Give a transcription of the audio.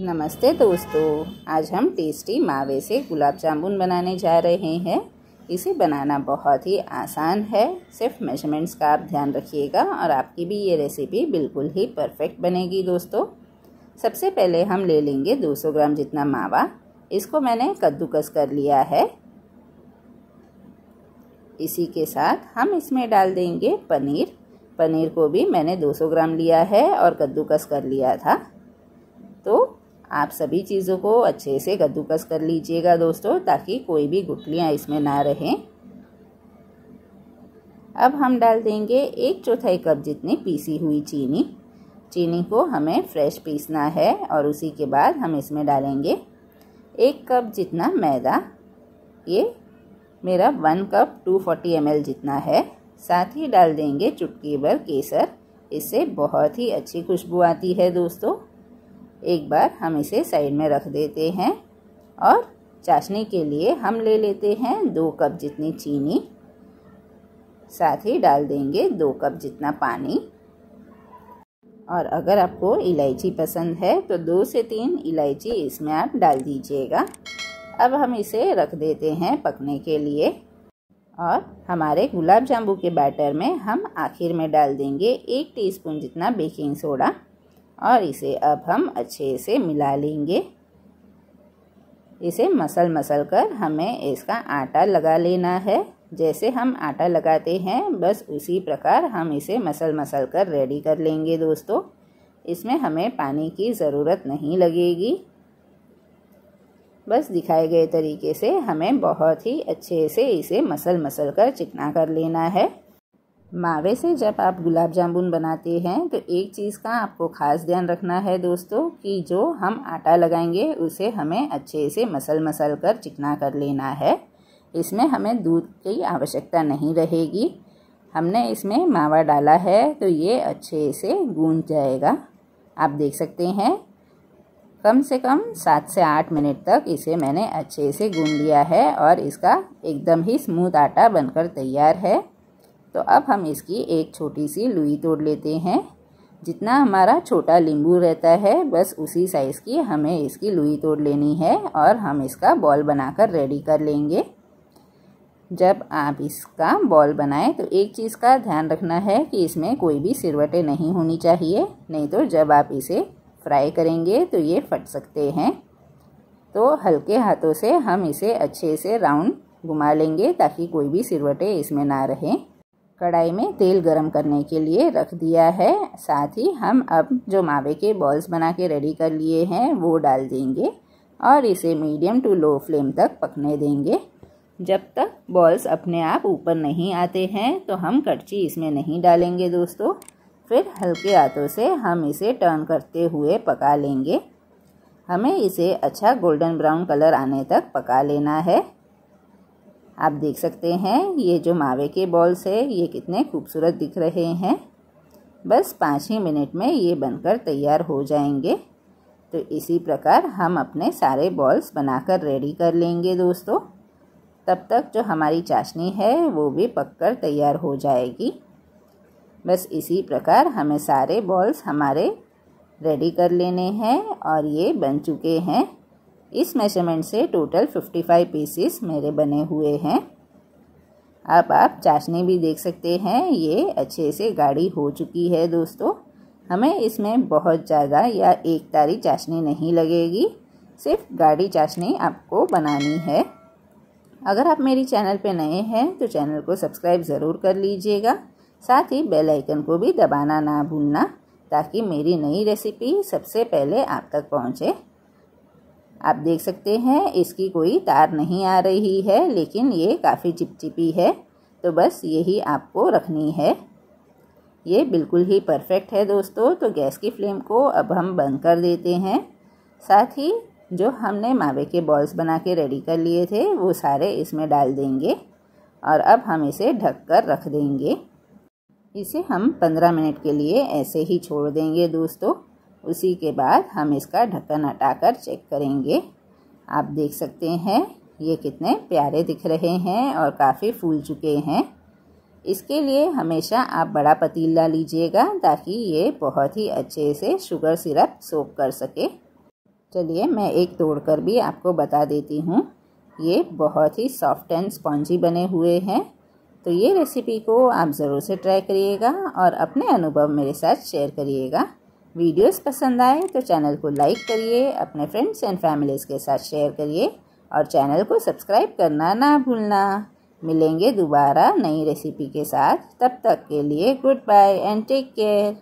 नमस्ते दोस्तों, आज हम टेस्टी मावे से गुलाब जामुन बनाने जा रहे हैं। इसे बनाना बहुत ही आसान है। सिर्फ़ मेजरमेंट्स का आप ध्यान रखिएगा और आपकी भी ये रेसिपी बिल्कुल ही परफेक्ट बनेगी दोस्तों। सबसे पहले हम ले लेंगे 200 ग्राम जितना मावा। इसको मैंने कद्दूकस कर लिया है। इसी के साथ हम इसमें डाल देंगे पनीर। पनीर को भी मैंने 200 ग्राम लिया है और कद्दूकस कर लिया था। आप सभी चीज़ों को अच्छे से कद्दूकस कर लीजिएगा दोस्तों, ताकि कोई भी गुटलियाँ इसमें ना रहें। अब हम डाल देंगे एक चौथाई कप जितनी पीसी हुई चीनी। चीनी को हमें फ्रेश पीसना है और उसी के बाद हम इसमें डालेंगे एक कप जितना मैदा। ये मेरा one cup two forty ML जितना है। साथ ही डाल देंगे चुटकी भर केसर। इससे बहुत ही अच्छी खुशबू आती है दोस्तों। एक बार हम इसे साइड में रख देते हैं और चाशनी के लिए हम ले लेते हैं दो कप जितनी चीनी, साथ ही डाल देंगे दो कप जितना पानी। और अगर आपको इलायची पसंद है तो दो से तीन इलायची इसमें आप डाल दीजिएगा। अब हम इसे रख देते हैं पकने के लिए और हमारे गुलाब जामुन के बैटर में हम आखिर में डाल देंगे एक टीस्पून जितना बेकिंग सोडा। और इसे अब हम अच्छे से मिला लेंगे। इसे मसल मसल कर हमें इसका आटा लगा लेना है। जैसे हम आटा लगाते हैं, बस उसी प्रकार हम इसे मसल मसल कर रेडी कर लेंगे दोस्तों। इसमें हमें पानी की ज़रूरत नहीं लगेगी। बस दिखाए गए तरीके से हमें बहुत ही अच्छे से इसे मसल मसल कर चिकना कर लेना है। मावे से जब आप गुलाब जामुन बनाते हैं तो एक चीज़ का आपको ख़ास ध्यान रखना है दोस्तों, कि जो हम आटा लगाएँगे, उसे हमें अच्छे से मसल मसल कर चिकना कर लेना है। इसमें हमें दूध की आवश्यकता नहीं रहेगी। हमने इसमें मावा डाला है तो ये अच्छे से गूंज जाएगा। आप देख सकते हैं, कम से कम सात से आठ मिनट तक इसे मैंने अच्छे से गूंद लिया है और इसका एकदम ही स्मूथ आटा बनकर तैयार है। तो अब हम इसकी एक छोटी सी लुई तोड़ लेते हैं। जितना हमारा छोटा नींबू रहता है, बस उसी साइज़ की हमें इसकी लुई तोड़ लेनी है और हम इसका बॉल बनाकर रेडी कर लेंगे। जब आप इसका बॉल बनाएँ तो एक चीज़ का ध्यान रखना है कि इसमें कोई भी सिरवटें नहीं होनी चाहिए। नहीं तो जब आप इसे फ्राई करेंगे तो ये फट सकते हैं। तो हल्के हाथों से हम इसे अच्छे से राउंड घुमा लेंगे ताकि कोई भी सिरवटें इसमें ना रहें। कढ़ाई में तेल गरम करने के लिए रख दिया है। साथ ही हम अब जो मावे के बॉल्स बना के रेडी कर लिए हैं, वो डाल देंगे और इसे मीडियम टू लो फ्लेम तक पकने देंगे। जब तक बॉल्स अपने आप ऊपर नहीं आते हैं तो हम कड़ची इसमें नहीं डालेंगे दोस्तों। फिर हल्के हाथों से हम इसे टर्न करते हुए पका लेंगे। हमें इसे अच्छा गोल्डन ब्राउन कलर आने तक पका लेना है। आप देख सकते हैं, ये जो मावे के बॉल्स है, ये कितने खूबसूरत दिख रहे हैं। बस पाँच ही मिनट में ये बनकर तैयार हो जाएँगे। तो इसी प्रकार हम अपने सारे बॉल्स बनाकर रेडी कर लेंगे दोस्तों। तब तक जो हमारी चाशनी है, वो भी पककर तैयार हो जाएगी। बस इसी प्रकार हमें सारे बॉल्स हमारे रेडी कर लेने हैं और ये बन चुके हैं। इस मेज़रमेंट से टोटल 55 पीसीस मेरे बने हुए हैं। अब आप चाशनी भी देख सकते हैं, ये अच्छे से गाढ़ी हो चुकी है दोस्तों। हमें इसमें बहुत ज़्यादा या एक तारी चाशनी नहीं लगेगी, सिर्फ़ गाढ़ी चाशनी आपको बनानी है। अगर आप मेरी चैनल पे नए हैं तो चैनल को सब्सक्राइब ज़रूर कर लीजिएगा। साथ ही बेल आइकन को भी दबाना ना भूलना, ताकि मेरी नई रेसिपी सबसे पहले आप तक पहुँचे। आप देख सकते हैं, इसकी कोई तार नहीं आ रही है, लेकिन ये काफ़ी चिपचिपी है। तो बस यही आपको रखनी है। ये बिल्कुल ही परफेक्ट है दोस्तों। तो गैस की फ्लेम को अब हम बंद कर देते हैं। साथ ही जो हमने मावे के बॉल्स बना के रेडी कर लिए थे, वो सारे इसमें डाल देंगे और अब हम इसे ढक कर रख देंगे। इसे हम 15 मिनट के लिए ऐसे ही छोड़ देंगे दोस्तों। उसी के बाद हम इसका ढक्कन हटाकर चेक करेंगे। आप देख सकते हैं, ये कितने प्यारे दिख रहे हैं और काफ़ी फूल चुके हैं। इसके लिए हमेशा आप बड़ा पतीला लीजिएगा ताकि ये बहुत ही अच्छे से शुगर सिरप सोख कर सके। चलिए, मैं एक तोड़कर भी आपको बता देती हूँ। ये बहुत ही सॉफ्ट एंड स्पॉन्जी बने हुए हैं। तो ये रेसिपी को आप ज़रूर से ट्राई करिएगा और अपने अनुभव मेरे साथ शेयर करिएगा। वीडियोस पसंद आए तो चैनल को लाइक करिए, अपने फ्रेंड्स एंड फैमिलीज़ के साथ शेयर करिए और चैनल को सब्सक्राइब करना ना भूलना। मिलेंगे दोबारा नई रेसिपी के साथ। तब तक के लिए good bye and take care.